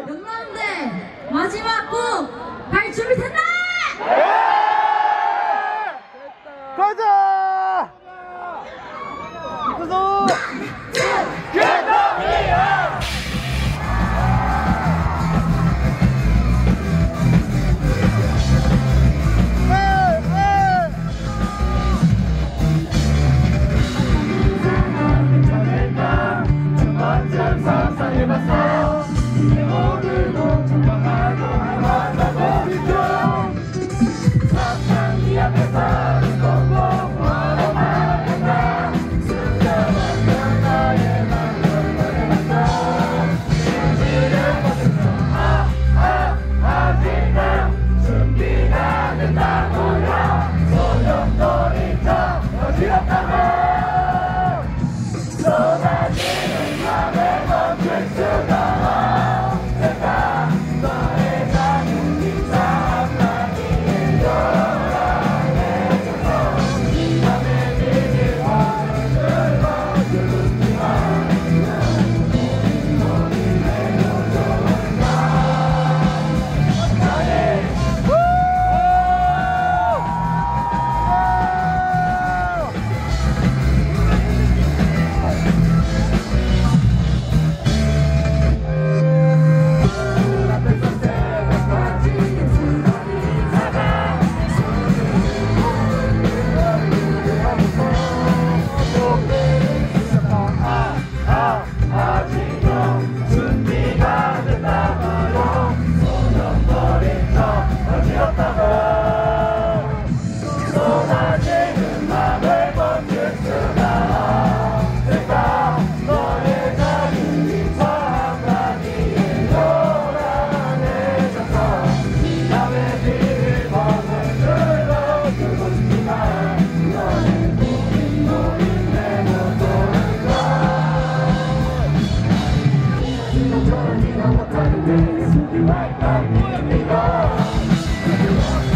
영남대 마지막 곡갈 준비 됐나? 가자! Bye. Turning on the pennies, right back in the dark.